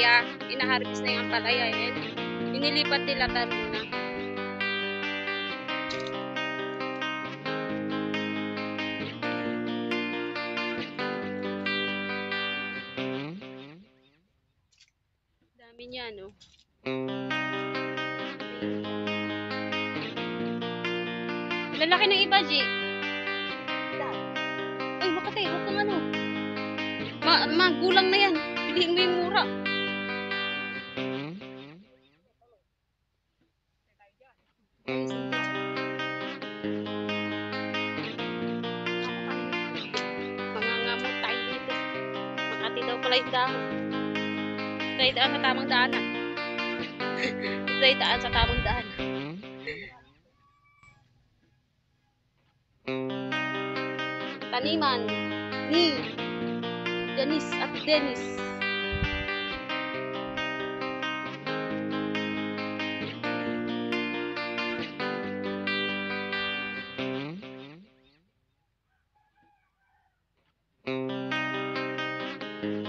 ampalaya. Inaharvest na yung ampalaya. Yan. Inilipat nila talong na. Dami niya, no? Lalaki ng iba, G. Uy, Makate, huwag kang ano. Ma magulang na yan. Piliin mo yung mura. Daw pala yung dahon. Tayo daan sa tamang daanan. Tayo daan sa tamang daan. Taniman ni Janice at Dennis. Pupunuin.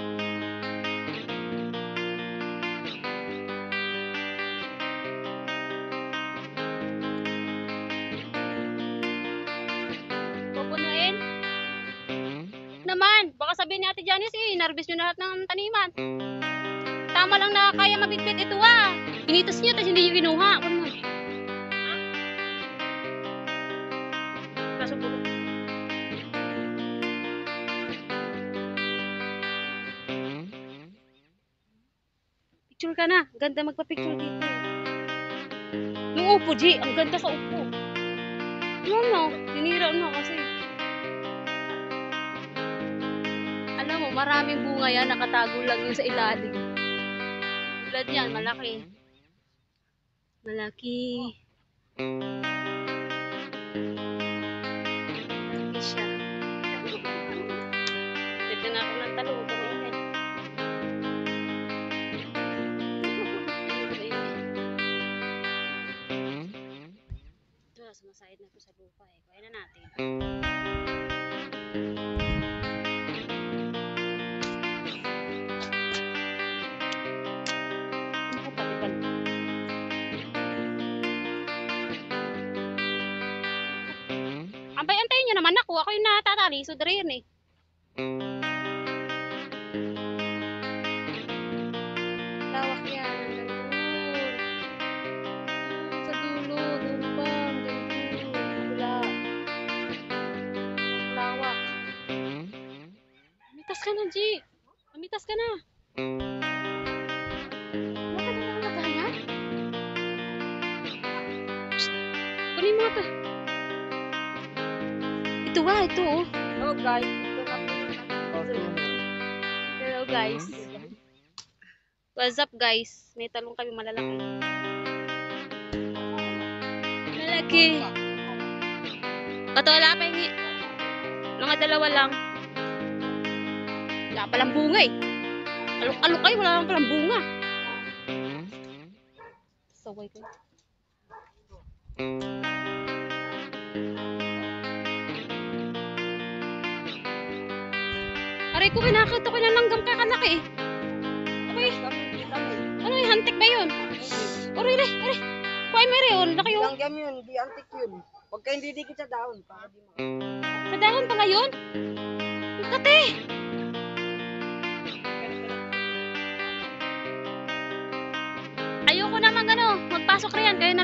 Naman, baka sabihin ni Ate Janice eh, narbis nyo na lahat ng taniman. Tama lang na kaya mabitbit ito ah. Initas niyo, tapos hindi niyo kinuha. Ano mo? Kaso po. Picture ka na. Ganda magpa-picture dito. Yung upo, G. Ang ganda sa upo. Ano no? Tinira mo kasi. Alam mo, maraming bunga yan. Nakatago lang yun sa ilalim. Tulad yan, malaki. Malaki. Malaki Sumasayad na ito sa lupa eh. Kaya na natin. Ano pa pati pala? Ambay, antayin nyo naman ako. Ako yung natatali. So, yun eh. Mitas ka na, G. Mamitas ka na. Kunin mo ito. Ito nga, ito oh. Hello guys, ito na po yung Hello guys. What's up guys? May talong kami malalaki. Malaki. Kato wala pa yung mga dalawa lang. Wala palang bunga eh. Alok-alok kayo, wala lang palang bunga. Saway ko. Aray ko, kinakita ko na langgam kakalaki eh. Abay, ano yung hantik ba yun? Aray, aray, aray. Kuhain mo yun, laki yun. Langgam yun, hindi antik yun. Huwag kayong didikit sa daon. Para di mo. Sa dahon pala yun? Ang kate!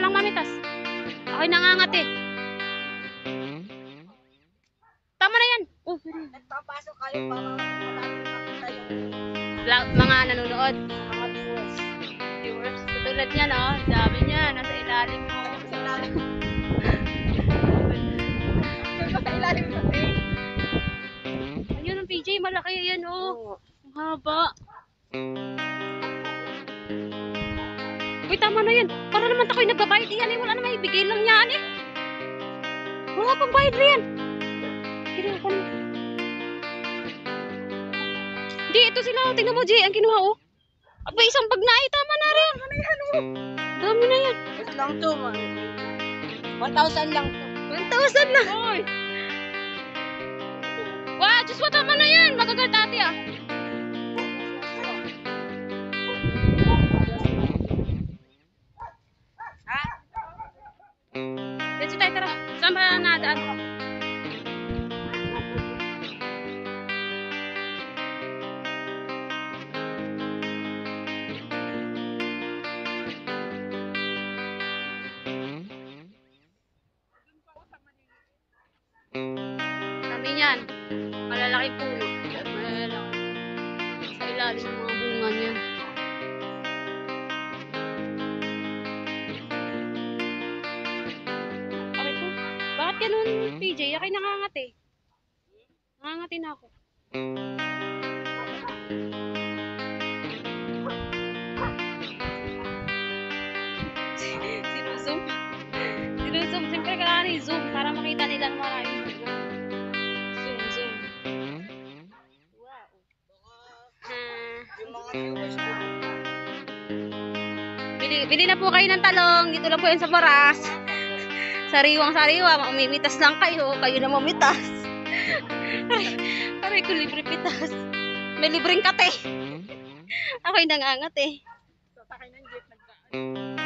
Lang mamitas. Ako'y nangangat eh. Tama na yan. Oh, Nagpapasok kayo la- mga nanonood. mga viewers. Viewers. Tulad niya, no? Dami niya, nasa ilalim mo. Sa ilalim. Sa ilalim kasi. Ayun ang PJ, malaki yan, oh. Ang haba. Uy, tama na yan. Para naman tako'y nagbabayad yan eh. Wala naman ibigay lang yan eh. Wala pang bayad na yan. Kinuha ko na. Di, ito sila. Tingnan mo, Jay. Ang kinuha, oh. Aba, isang bag na ay. Tama na rin. Ano yan, oh. Dami na yan. Wait lang to, man. 1,000 lang to. 1,000 na. Oy. Wow, Diyos mo, tama na yan. Magagal dati, ah. Dumadaan. Kami niyan. Malalaking puno. Malalaki. Sa ilalim ng mga bunga niyan. Bakit ganun, PJ? Ako'y nangangati. Nangangati na ako. Sinusum. Sinusum. Siyempre kailangan i-zoom para makita nila ng marami. Zoom, zoom. Wow. Ah. Yung mga viewers ko. Bili, bili na po kayo ng talong. Dito lang po yan sa Baras. Sariwang sariwa. Mamimitas lang kayo. Kayo na mamitas. Aray, aray ko libre pitas. May libreng kate. Ako'y nangangat eh. Sasakay ng jeep. nagka-